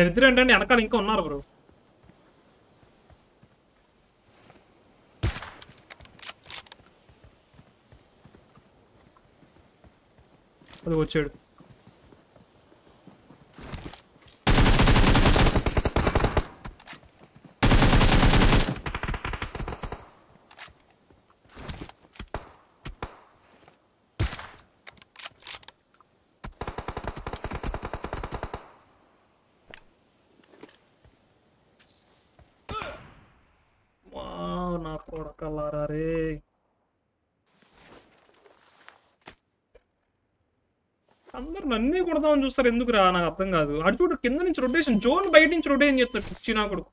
చరిత్ర ఏంటంటే వెనకాల ఇంకా ఉన్నారు బ్రో అది వచ్చాడు. అందరు నన్నే కొడదామని చూస్తారు. ఎందుకు రా నాకు అర్థం కాదు. అటు చూడు కింద నుంచి రొటేషన్ జోన్ బయట నుంచి రొటేషన్ చేస్తారు పిచ్చి నా కొడుకు.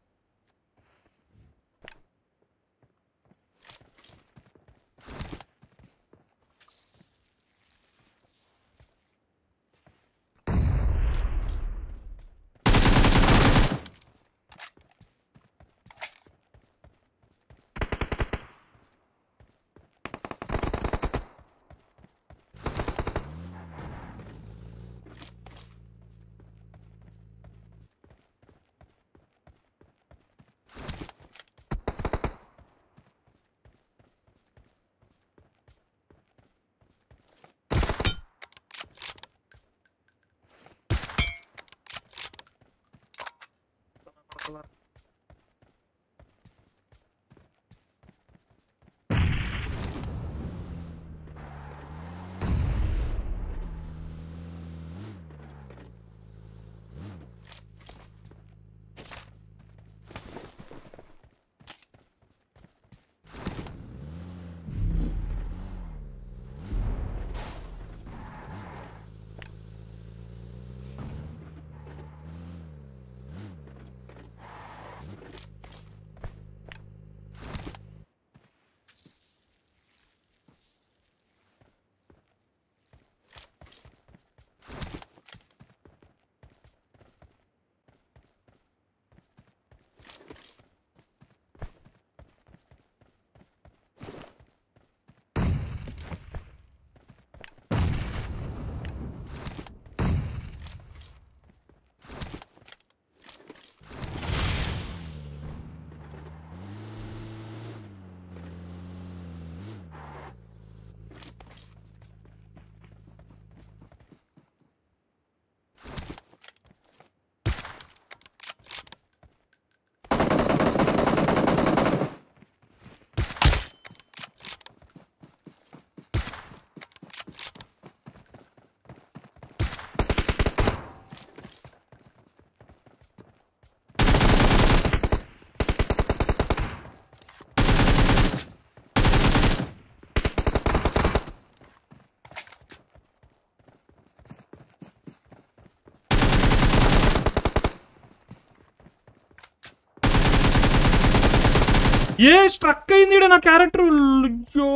ఏ స్ట్రక్ అయింది ఈడ నా క్యారెక్టర్? అయ్యో.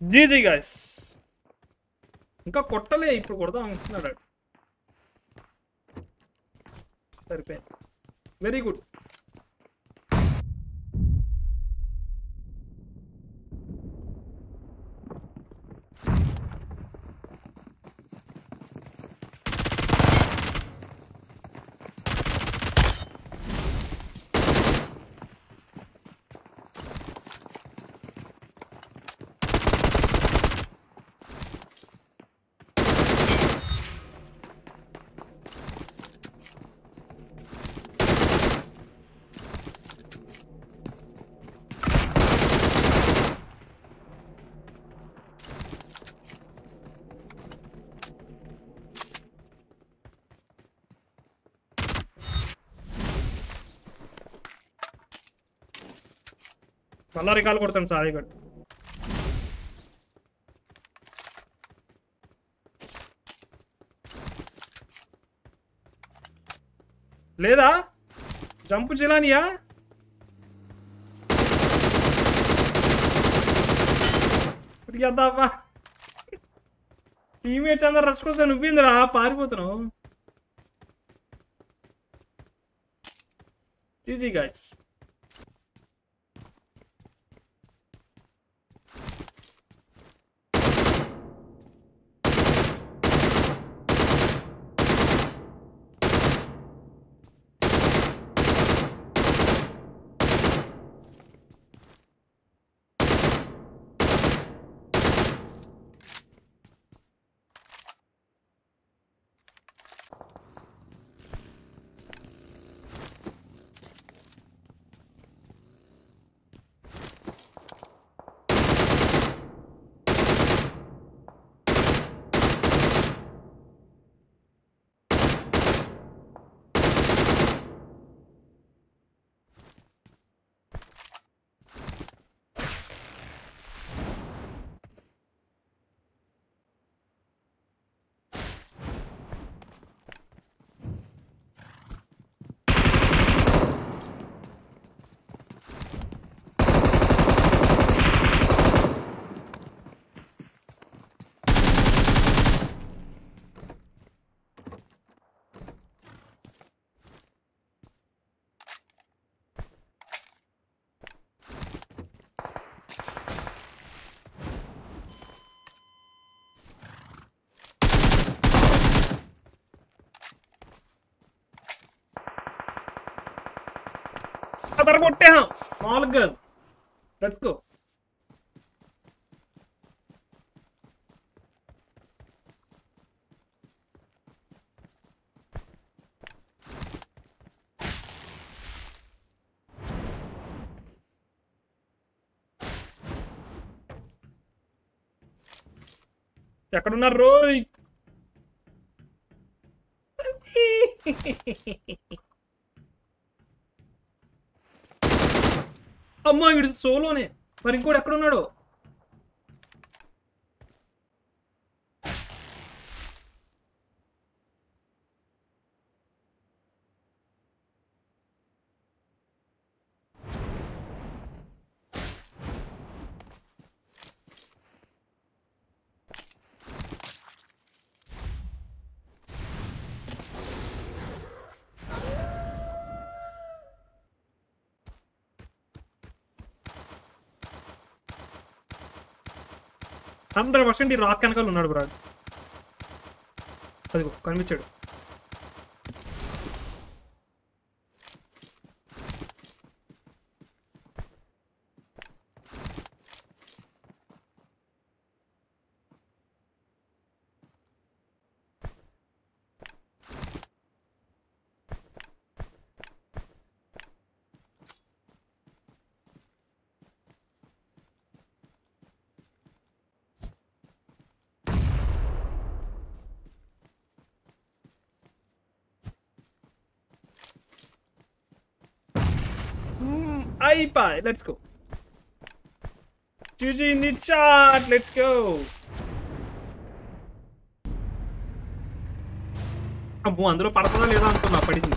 జీజీ గాయస్ ఇంకా కొట్టలే ఇప్పుడు కొడదాం అనుకున్నాడు సరిపోయింది. వెరీ గుడ్ మళ్ళా రికాల్ కొడతాను సాయి గడ్ లేదా జంపు జిలానియా అబ్బా టీమేట్స్ అందరు రచ్చుకొస్తే నువ్వేందిరా పారిపోతున్నావు జీజీ గాయస్ అదర కొట్టేహం నాలుగు కాదు లెట్స్ గో ఎక్కడున్నారు రోయ్ అమ్మా వీడు సోలోనే. మరి ఇంకోటి ఎక్కడున్నాడు? హండ్రెడ్ పర్సెంట్ ఈ రాక్ వెనకాల ఉన్నాడు బ్రాడ్ అదిగో కనిపించాడు. అయిపోయి let's go choosy in the chat let's go అమ్మో అందులో పడతాదా లేదా అనుకున్నా పడింది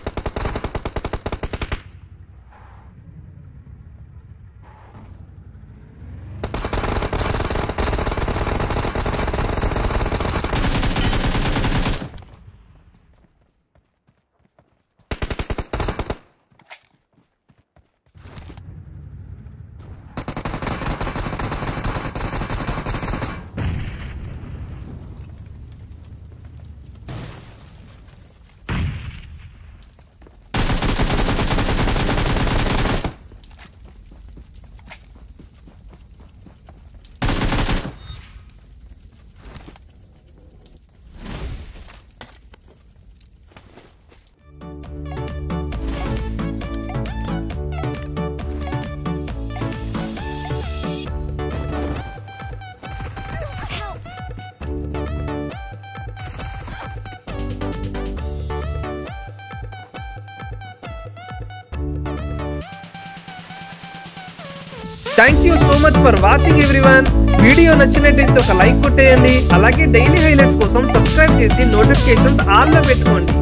thank you so much for watching everyone video నచ్చినట్టయితే ఒక లైక్ కొట్టేయండి. అలాగే డైలీ హైలైట్స్ కోసం సబ్స్క్రైబ్ చేసి నోటిఫికేషన్స్ ఆల్లో పెట్టుకోండి.